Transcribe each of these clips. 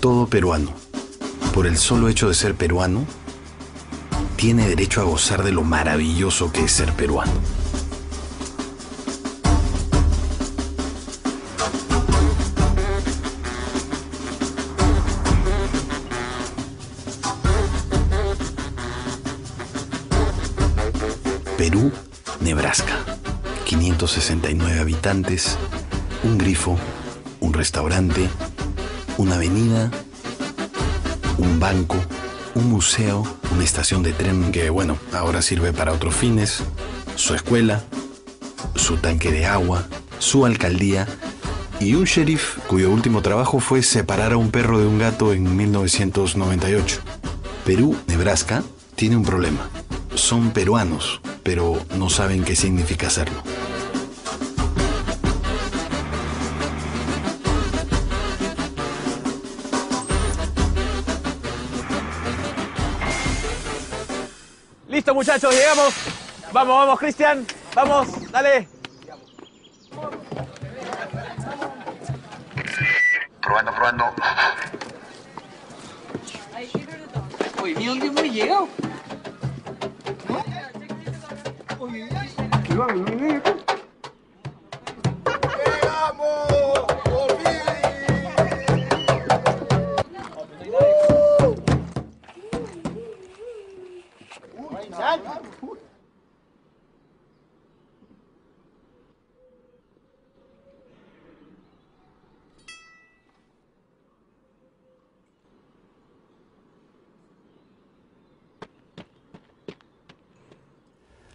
Todo peruano, por el solo hecho de ser peruano, tiene derecho a gozar de lo maravilloso que es ser peruano. Perú, Nebraska. 569 habitantes, un grifo, un restaurante, una avenida, un banco, un museo, una estación de tren que, bueno, ahora sirve para otros fines, su escuela, su tanque de agua, su alcaldía y un sheriff cuyo último trabajo fue separar a un perro de un gato en 1998. Perú, Nebraska, tiene un problema. Son peruanos, pero no saben qué significa serlo. Listo, muchachos, llegamos. Vamos, vamos, Cristian. Vamos, dale. Probando, probando. Oye, ¿y dónde hemos llegado? lónìí.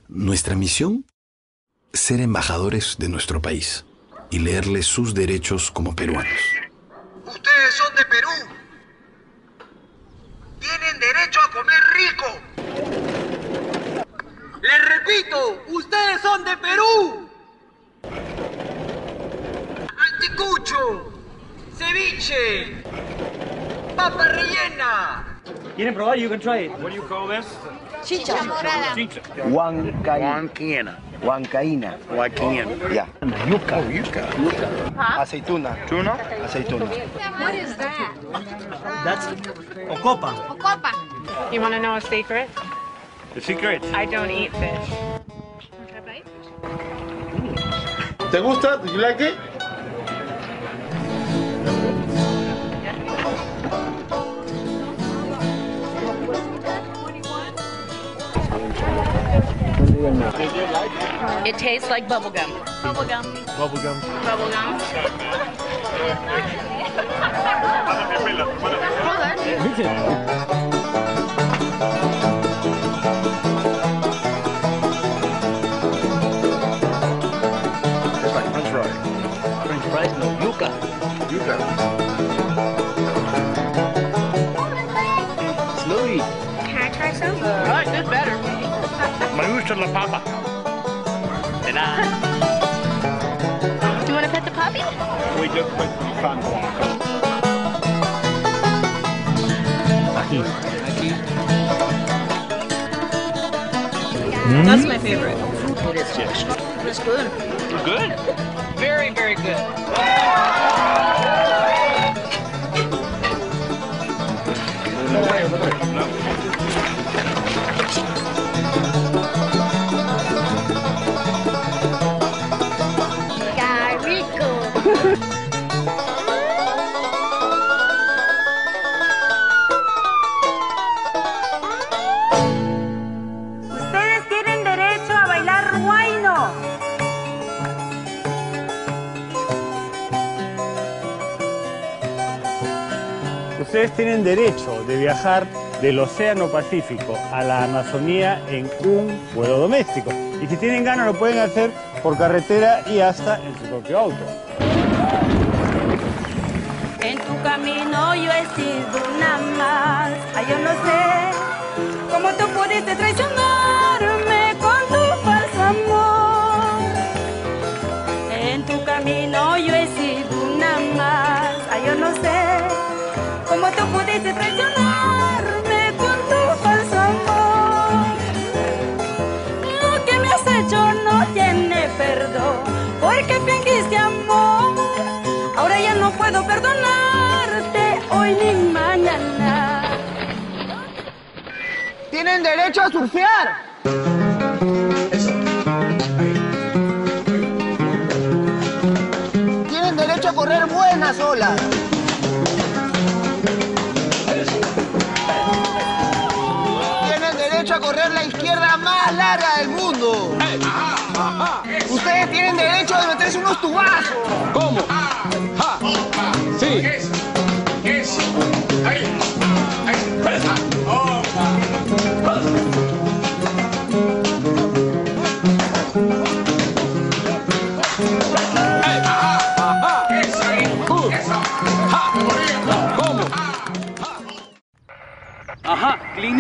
Nuestra misión, ser embajadores de nuestro país y leerles sus derechos como peruanos. Ustedes son de Perú. Tienen derecho a comer rico. Les repito, ustedes son de Perú. Anticucho, ceviche, papa rellena. ¿Quieren probar? You can try it. Chicha. Huancaína. Huancaína. Huancaína. Ya. Yuca. Oh, yuca. Ah. Aceituna. Tuna? Aceituna. What is that? That's Ocopa. Ocopa. You want to know a secret? The secret. I don't eat fish. ¿Te gusta? Do you like it? It tastes like bubblegum. Bubblegum. Bubblegum. Bubblegum. It's Me papa. And I, Do you want to pet the puppy? We just put pan aquí. That's my favorite. It is. Yes. It's good. It's Good. Very, very good. ¡Qué Ustedes tienen derecho de viajar del Océano Pacífico a la Amazonía en un vuelo doméstico. Y si tienen ganas lo pueden hacer por carretera y hasta en su propio auto. En tu camino yo he sido una más. Ay, yo no sé cómo tú pudiste traicionarme tienen derecho a surfear. Tienen derecho a correr buenas olas. Tienen derecho a correr la izquierda más larga del mundo. Ustedes tienen derecho a meterse unos tubazos.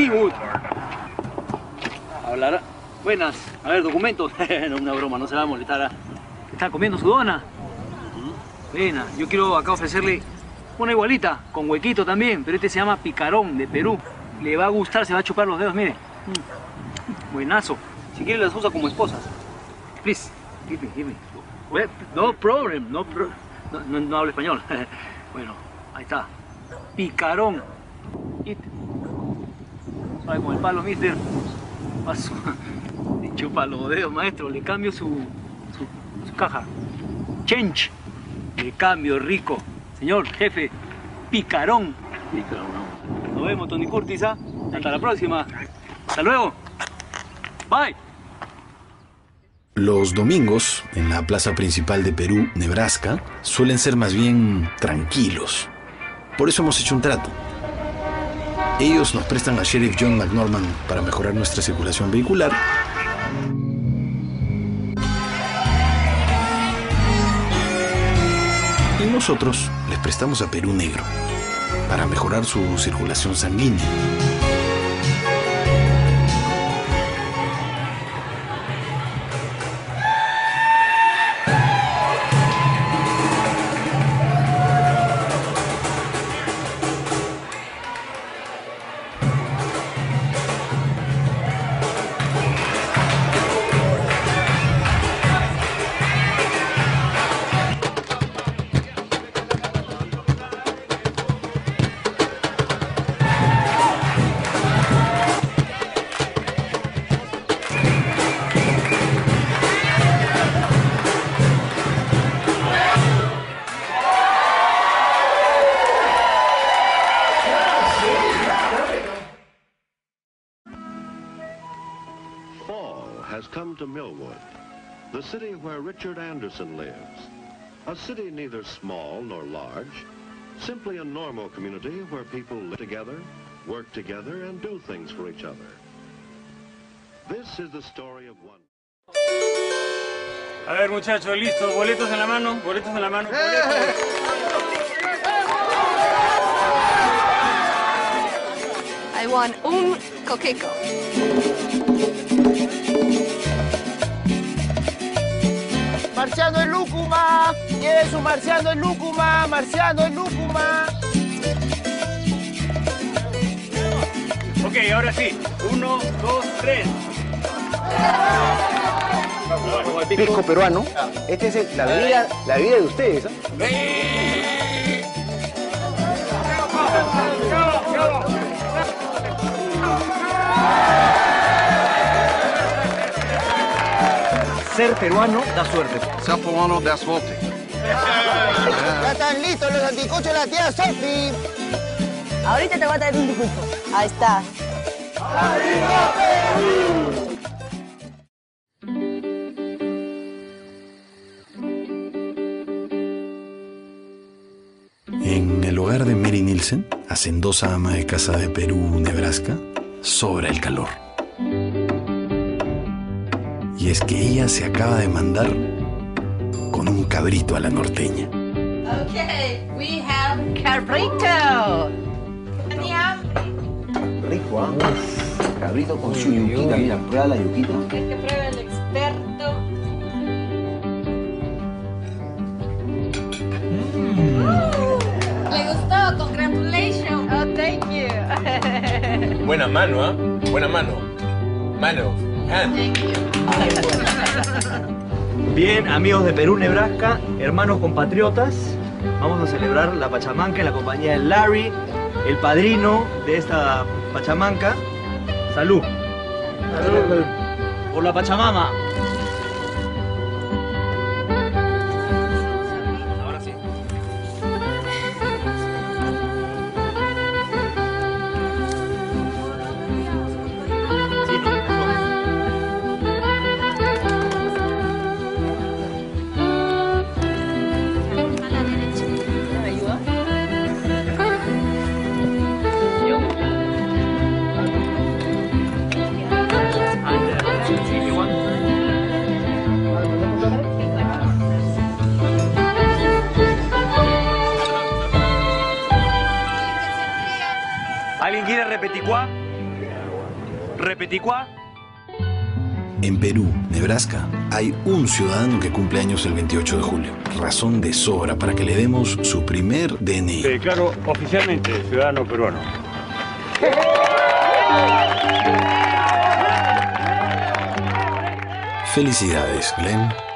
Eastwood. Hablará. Buenas. A ver, documentos. no, una broma, no se va a molestar. ¿ah? ¿Está comiendo su dona? Buena. Yo quiero acá ofrecerle una igualita, con huequito también, pero este se llama picarón de Perú. Le va a gustar, se va a chupar los dedos, mire. Mm. Buenazo. Si quiere las usa como esposas. Please, give me, give me. No problem, no, pro- no, no, hablo español. bueno, ahí está. Picarón. Con el palo, mister. Paso. Los dedos, maestro. Le cambio su, su, su caja. Change. Le cambio, rico. Señor, jefe. Picarón. Picarón. Nos vemos, Tony Curtis. ¿ah? Hasta la próxima. Hasta luego. Bye. Los domingos, en la plaza principal de Perú, Nebraska, suelen ser más bien tranquilos. Por eso hemos hecho un trato. Ellos nos prestan a Sheriff John McNorman para mejorar nuestra circulación vehicular. Y nosotros les prestamos a Perú Negro para mejorar su circulación sanguínea. Has come to Millwood, the city where Richard Anderson lives. A city neither small nor large, simply a normal community where people live together, work together, and do things for each other. This is the story of one. A ver, muchachos, listo. Boletos en la mano, boletos en la mano. boletos. Want un coqueco. Marciano en Lúcuma. Lleve su marciano en Lúcuma. Marciano en Lúcuma. Ok, ahora sí. Uno, dos, tres. Pisco peruano. Esta es el- la bebida, la bebida de ustedes. ¿ah? Ser peruano da suerte. Ser peruano da suerte. Ya están listos los anticuchos de la tía Sofi. Ahorita te voy a traer un discurso. Ahí está. En el hogar de Mary Nielsen, hacendosa ama de casa de Perú, Nebraska, sobra el calor. Y es que ella se acaba de mandar con un cabrito a la norteña. Okay, we have cabrito. Rico, ¿ah? Cabrito con su yuquita. Mira, prueba la yuquita. Que pruebe el experto. Le gustó, congratulations. Oh, thank you. Buena mano, ¿ah? Buena mano. Mano. Hand. Bien, amigos de Perú, Nebraska, hermanos compatriotas, vamos a celebrar la Pachamanca en la compañía de Larry, el padrino de esta Pachamanca. Salud. Por la Pachamama. ¿Repeticuá? En Perú, Nebraska, hay un ciudadano que cumple años el 28 de julio. Razón de sobra para que le demos su primer DNI. Declaro oficialmente ciudadano peruano. Felicidades, Glenn.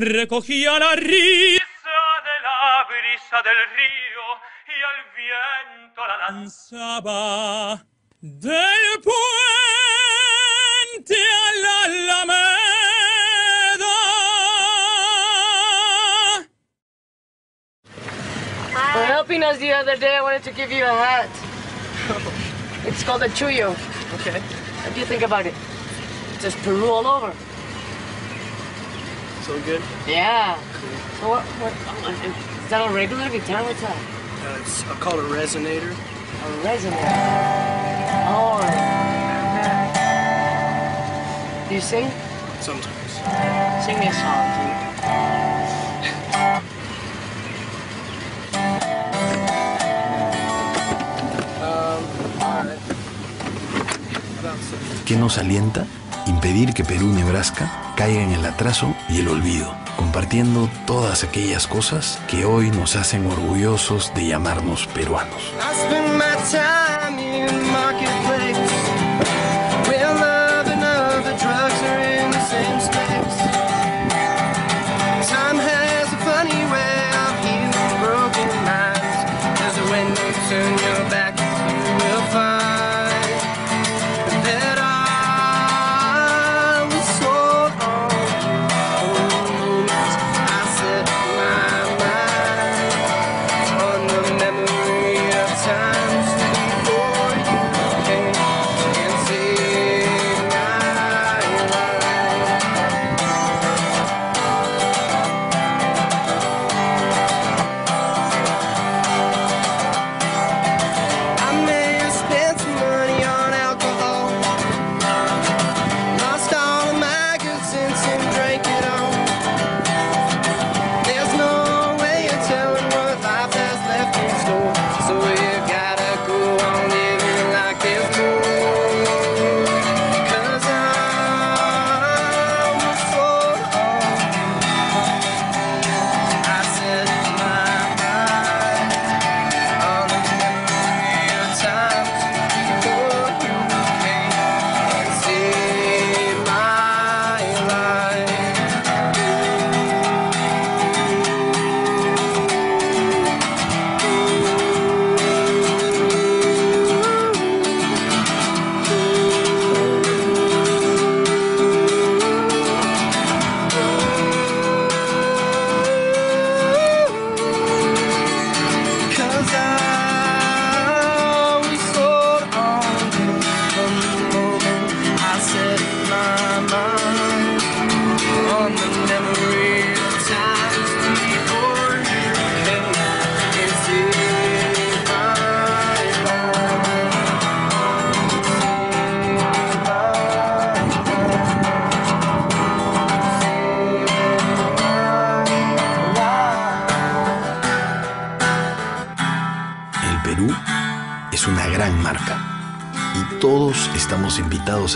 Recogía la risa de la brisa del río y al viento la lanzaba. Del puente a la alameda. For helping us the other day, I wanted to give you a hat. it's called a chuyo. Okay. What do you think about it? It says Peru all over. So good. Yeah. So what, what, is that a regular guitar? What's that? Uh, it's, I call it a resonator. A resonator. Oh. Do you sing? Sometimes. Sing me a song, dude. Um. ¿Qué nos alienta? Impedir que Perú, Nebraska caiga en el atraso y el olvido, compartiendo todas aquellas cosas que hoy nos hacen orgullosos de llamarnos peruanos.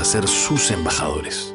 A ser sus embajadores.